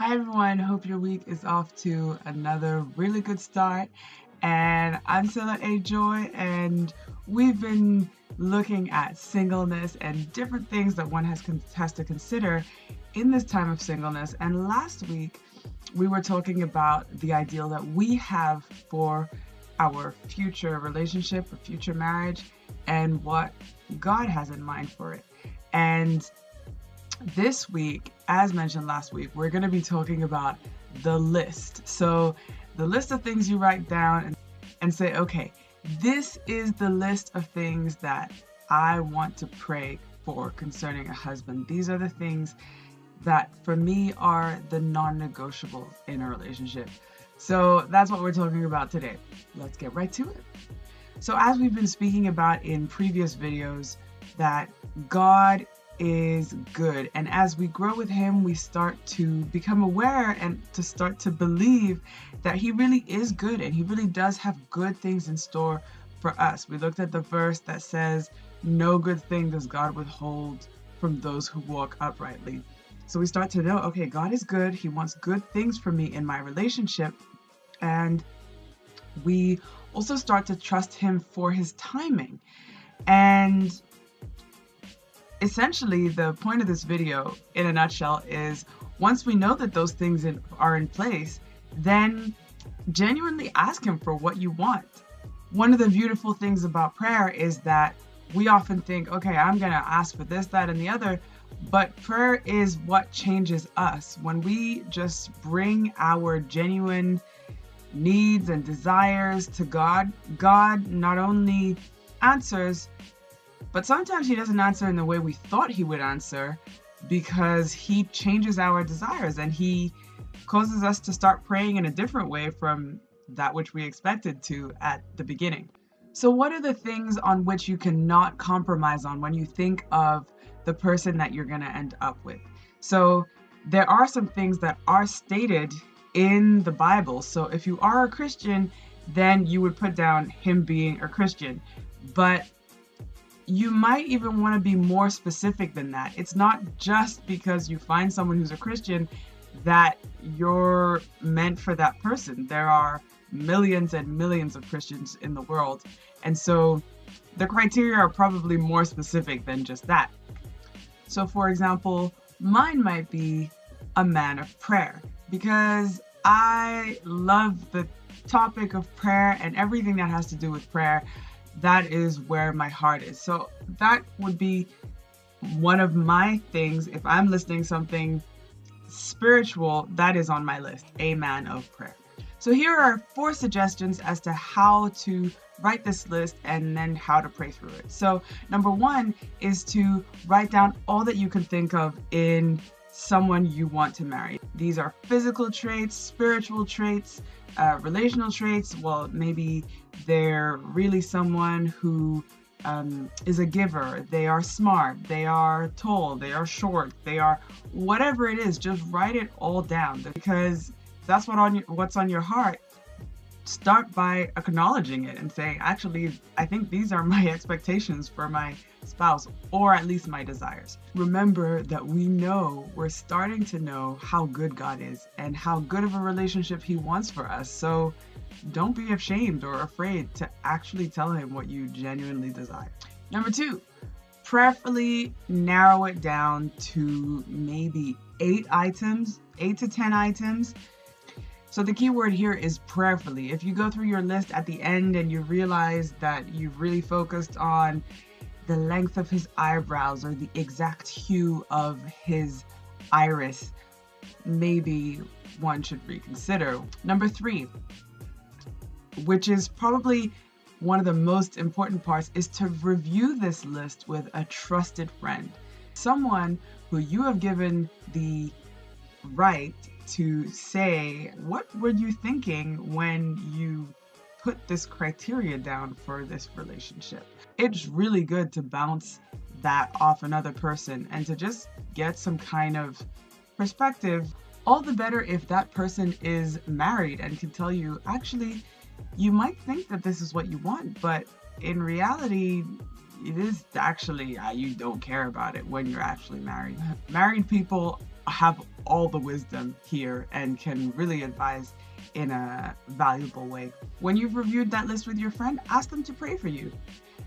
Hi, everyone. Hope your week is off to another really good start. And I'm Cilla A. Joy, and we've been looking at singleness and different things that one has, has to consider in this time of singleness. And last week, we were talking about the ideal that we have for our future relationship, or future marriage, and what God has in mind for it. And this week, as mentioned last week, we're going to be talking about the list. So, the list of things you write down and, and say, okay, this is the list of things that I want to pray for concerning a husband. These are the things that for me are the non negotiables in a relationship. So, that's what we're talking about today. Let's get right to it. So, as we've been speaking about in previous videos, that God is good. And as we grow with Him, we start to become aware and to start to believe that He really is good and He really does have good things in store for us. We looked at the verse that says, No good thing does God withhold from those who walk uprightly. So we start to know, okay, God is good. He wants good things for me in my relationship. And we also start to trust Him for His timing. And essentially the point of this video in a nutshell is once we know that those things in, are in place then genuinely ask him for what you want. One of the beautiful things about prayer is that we often think okay i'm going to ask for this that and the other but prayer is what changes us. When we just bring our genuine needs and desires to god god not only answers but sometimes he doesn't answer in the way we thought he would answer because he changes our desires and he causes us to start praying in a different way from that which we expected to at the beginning. So, what are the things on which you cannot compromise on when you think of the person that you're going to end up with? So, there are some things that are stated in the Bible. So, if you are a Christian, then you would put down him being a Christian. But you might even want to be more specific than that. It's not just because you find someone who's a Christian that you're meant for that person. There are millions and millions of Christians in the world. And so the criteria are probably more specific than just that. So, for example, mine might be a man of prayer because I love the topic of prayer and everything that has to do with prayer that is where my heart is. So that would be one of my things. If I'm listening something spiritual, that is on my list, a man of prayer. So here are four suggestions as to how to write this list and then how to pray through it. So number one is to write down all that you can think of in someone you want to marry. These are physical traits, spiritual traits, uh, relational traits. Well, maybe they're really someone who um, is a giver. They are smart. They are tall. They are short. They are whatever it is. Just write it all down because that's what on your, what's on your heart start by acknowledging it and saying, actually, I think these are my expectations for my spouse, or at least my desires. Remember that we know, we're starting to know how good God is and how good of a relationship He wants for us. So don't be ashamed or afraid to actually tell Him what you genuinely desire. Number two, prayerfully narrow it down to maybe eight items, eight to 10 items so the key word here is prayerfully. If you go through your list at the end and you realize that you've really focused on the length of his eyebrows or the exact hue of his iris, maybe one should reconsider. Number three, which is probably one of the most important parts, is to review this list with a trusted friend. Someone who you have given the right to say, what were you thinking when you put this criteria down for this relationship? It's really good to bounce that off another person and to just get some kind of perspective. All the better if that person is married and can tell you, actually, you might think that this is what you want, but in reality, it is actually uh, you don't care about it when you're actually married. Married people have all the wisdom here and can really advise in a valuable way. When you've reviewed that list with your friend, ask them to pray for you.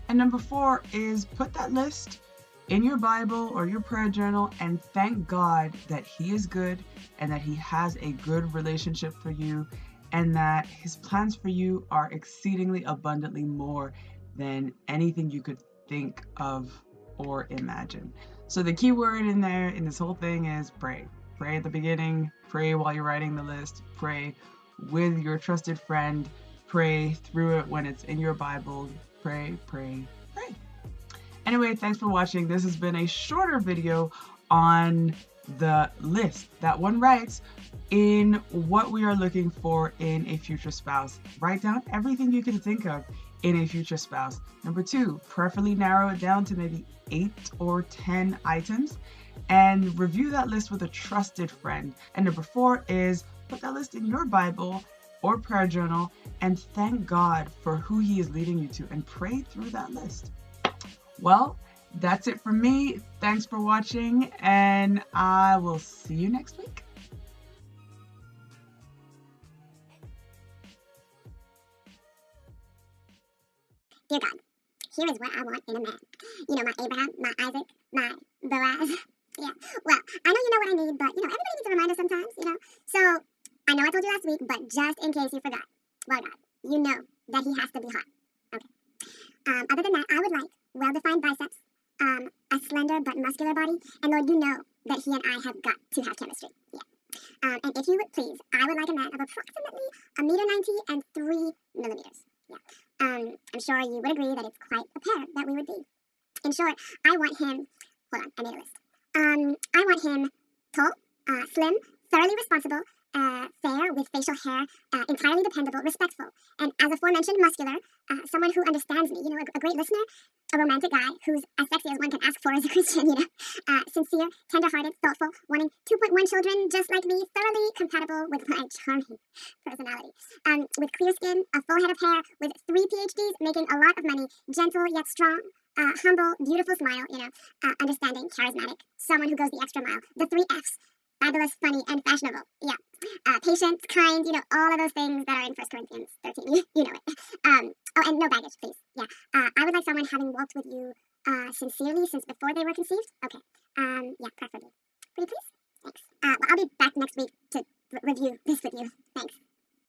And number four is put that list in your Bible or your prayer journal and thank God that He is good and that He has a good relationship for you and that His plans for you are exceedingly abundantly more than anything you could think of or imagine. So the key word in there in this whole thing is pray. Pray at the beginning, pray while you're writing the list, pray with your trusted friend, pray through it when it's in your Bible. Pray, pray, pray. Anyway, thanks for watching. This has been a shorter video on the list that one writes in what we are looking for in a future spouse. Write down everything you can think of in a future spouse. Number two, preferably narrow it down to maybe eight or 10 items and review that list with a trusted friend. And number four is put that list in your Bible or prayer journal and thank God for who He is leading you to and pray through that list. Well, that's it for me. Thanks for watching, and I will see you next week. Dear God, here is what I want in a man. You know, my Abraham, my Isaac, my Boaz. Yeah. Well, I know you know what I need, but you know, everybody needs a reminder sometimes, you know. So I know I told you last week, but just in case you forgot, well, God, you know that he has to be hot. Okay. Um, other than that, I would like well-defined biceps, um, a slender but muscular body, and Lord, you know that he and I have got to have chemistry. Yeah. Um, and if you would please, I would like a man of approximately a meter ninety and three millimeters. I'm sure you would agree that it's quite a pair that we would be. In short, I want him. Hold on, I made a list. Um, I want him tall, uh, slim, thoroughly responsible, uh, fair, with facial hair, uh, entirely dependable, respectful, and as aforementioned, muscular, uh, someone who understands me, you know, a, a, great listener, a romantic guy who's as sexy as one can ask for as a Christian, you know, uh, sincere, tender-hearted, thoughtful, wanting 2.1 children just like me, thoroughly compatible with my charming personality, um, with clear skin, a full head of hair, with three PhDs, making a lot of money, gentle yet strong, uh, humble, beautiful smile, you know, uh, understanding, charismatic, someone who goes the extra mile, the three F's, fabulous, funny, and fashionable. Yeah. Uh, patient, kind, you know, all of those things that are in 1 Corinthians 13. You, you know it. Um, oh, and no baggage, please. Yeah. Uh, I would like someone having walked with you uh, sincerely since before they were conceived.